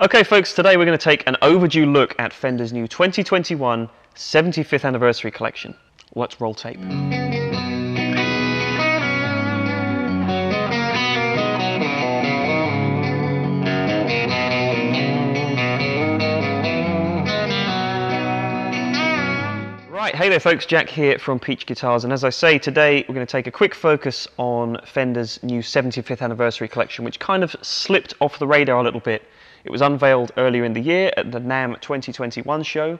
Okay, folks, today we're going to take an overdue look at Fender's new 2021 75th anniversary collection. Let's roll tape. Right, hey there folks, Jack here from Peach Guitars and as I say today we're going to take a quick focus on Fender's new 75th anniversary collection which kind of slipped off the radar a little bit. It was unveiled earlier in the year at the NAMM 2021 show,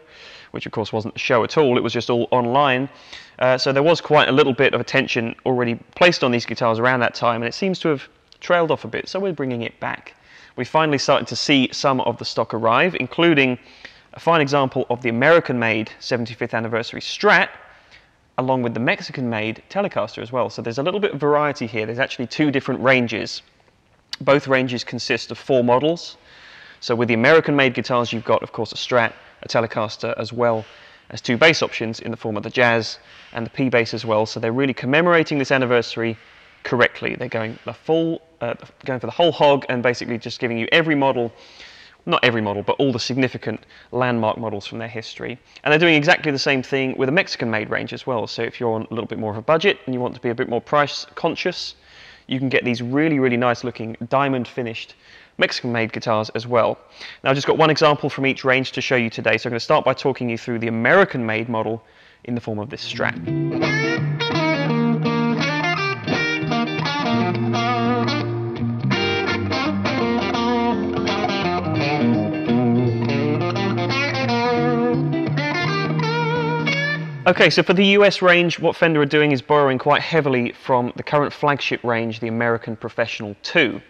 which of course wasn't a show at all, it was just all online. Uh, so there was quite a little bit of attention already placed on these guitars around that time and it seems to have trailed off a bit, so we're bringing it back. We finally started to see some of the stock arrive, including a fine example of the American-made 75th anniversary Strat, along with the Mexican-made Telecaster as well. So there's a little bit of variety here. There's actually two different ranges. Both ranges consist of four models. So with the American-made guitars, you've got, of course, a Strat, a Telecaster, as well as two bass options in the form of the Jazz and the P bass as well. So they're really commemorating this anniversary correctly. They're going the full, uh, going for the whole hog, and basically just giving you every model not every model, but all the significant landmark models from their history. And they're doing exactly the same thing with a Mexican-made range as well. So if you're on a little bit more of a budget and you want to be a bit more price conscious, you can get these really, really nice looking diamond finished Mexican-made guitars as well. Now I've just got one example from each range to show you today. So I'm going to start by talking you through the American-made model in the form of this Strat. Okay, so for the US range, what Fender are doing is borrowing quite heavily from the current flagship range, the American Professional 2.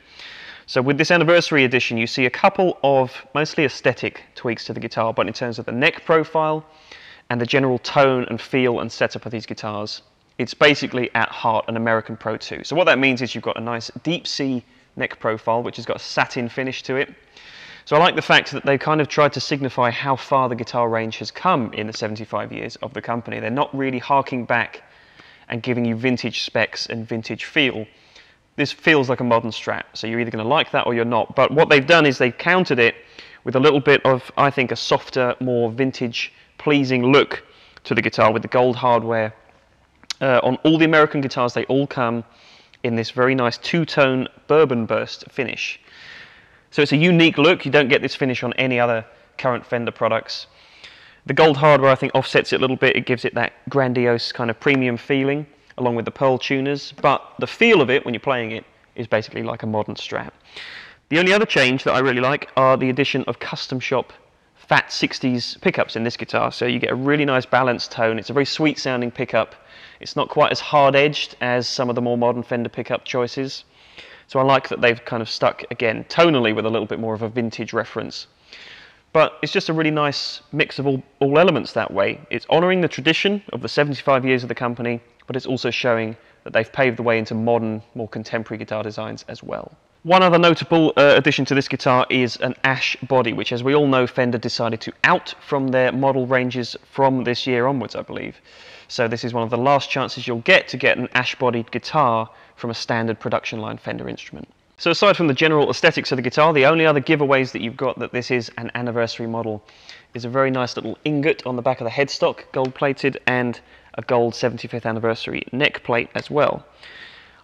So with this anniversary edition, you see a couple of mostly aesthetic tweaks to the guitar, but in terms of the neck profile and the general tone and feel and setup of these guitars, it's basically at heart an American Pro 2. So what that means is you've got a nice deep C neck profile, which has got a satin finish to it. So I like the fact that they kind of tried to signify how far the guitar range has come in the 75 years of the company. They're not really harking back and giving you vintage specs and vintage feel. This feels like a modern Strat, so you're either going to like that or you're not. But what they've done is they've countered it with a little bit of, I think, a softer, more vintage, pleasing look to the guitar with the gold hardware. Uh, on all the American guitars, they all come in this very nice two-tone bourbon burst finish. So it's a unique look. You don't get this finish on any other current Fender products. The gold hardware, I think, offsets it a little bit. It gives it that grandiose kind of premium feeling, along with the pearl tuners. But the feel of it, when you're playing it, is basically like a modern Strat. The only other change that I really like are the addition of custom shop fat 60s pickups in this guitar. So you get a really nice balanced tone. It's a very sweet sounding pickup. It's not quite as hard edged as some of the more modern Fender pickup choices. So I like that they've kind of stuck, again, tonally with a little bit more of a vintage reference. But it's just a really nice mix of all, all elements that way. It's honouring the tradition of the 75 years of the company, but it's also showing that they've paved the way into modern, more contemporary guitar designs as well. One other notable uh, addition to this guitar is an ash body, which as we all know Fender decided to out from their model ranges from this year onwards, I believe. So this is one of the last chances you'll get to get an ash-bodied guitar from a standard production line Fender instrument. So aside from the general aesthetics of the guitar, the only other giveaways that you've got that this is an anniversary model is a very nice little ingot on the back of the headstock, gold plated, and a gold 75th anniversary neck plate as well.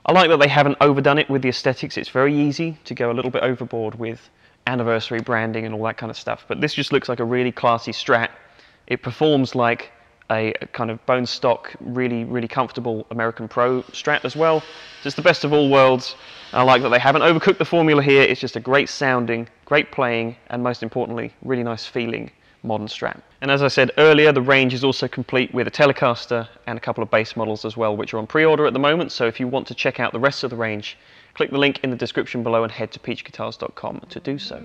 I like that they haven't overdone it with the aesthetics. It's very easy to go a little bit overboard with anniversary branding and all that kind of stuff. But this just looks like a really classy Strat. It performs like a kind of bone stock, really, really comfortable American Pro Strat as well. It's the best of all worlds. I like that they haven't overcooked the formula here. It's just a great sounding, great playing, and most importantly, really nice feeling modern Strat. And as I said earlier, the range is also complete with a Telecaster and a couple of bass models as well, which are on pre-order at the moment. So if you want to check out the rest of the range, click the link in the description below and head to peachguitars.com to do so.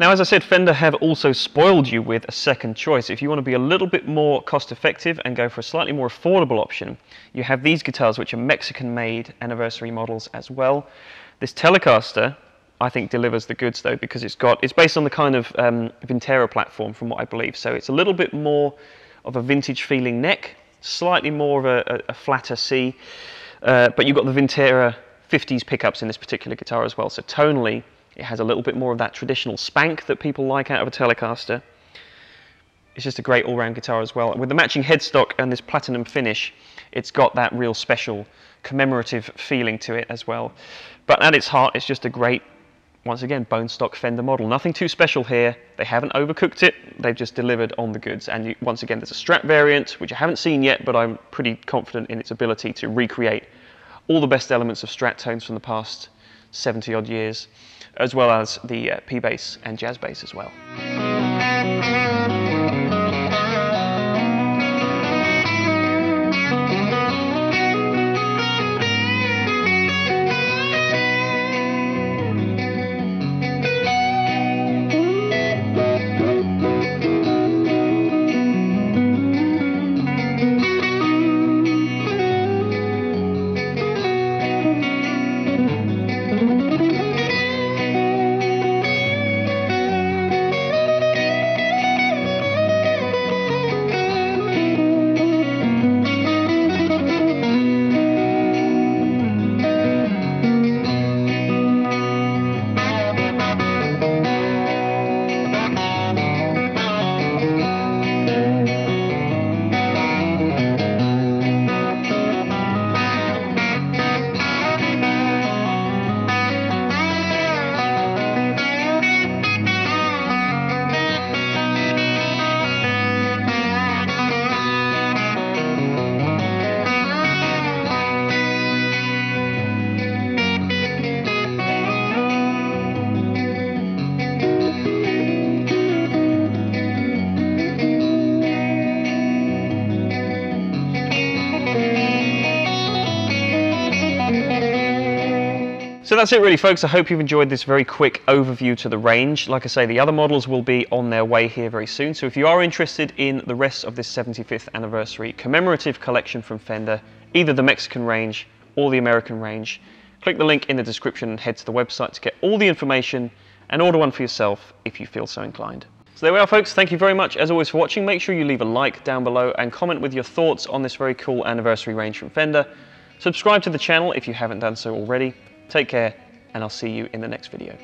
Now, as I said, Fender have also spoiled you with a second choice. If you want to be a little bit more cost effective and go for a slightly more affordable option, you have these guitars, which are Mexican made anniversary models as well. This Telecaster, I think, delivers the goods though, because it's got, it's based on the kind of um, Vintera platform from what I believe. So it's a little bit more of a vintage feeling neck, slightly more of a, a, a flatter C, uh, but you've got the Vintera 50s pickups in this particular guitar as well. So tonally, it has a little bit more of that traditional spank that people like out of a Telecaster. It's just a great all-round guitar as well. With the matching headstock and this platinum finish, it's got that real special commemorative feeling to it as well. But at its heart, it's just a great, once again, bone stock Fender model. Nothing too special here. They haven't overcooked it. They've just delivered on the goods. And you, once again, there's a Strat variant, which I haven't seen yet, but I'm pretty confident in its ability to recreate all the best elements of Strat tones from the past 70 odd years, as well as the uh, P bass and jazz bass as well. So that's it really folks, I hope you've enjoyed this very quick overview to the range. Like I say, the other models will be on their way here very soon, so if you are interested in the rest of this 75th anniversary commemorative collection from Fender, either the Mexican range or the American range, click the link in the description and head to the website to get all the information and order one for yourself if you feel so inclined. So there we are folks, thank you very much as always for watching. Make sure you leave a like down below and comment with your thoughts on this very cool anniversary range from Fender. Subscribe to the channel if you haven't done so already. Take care, and I'll see you in the next video.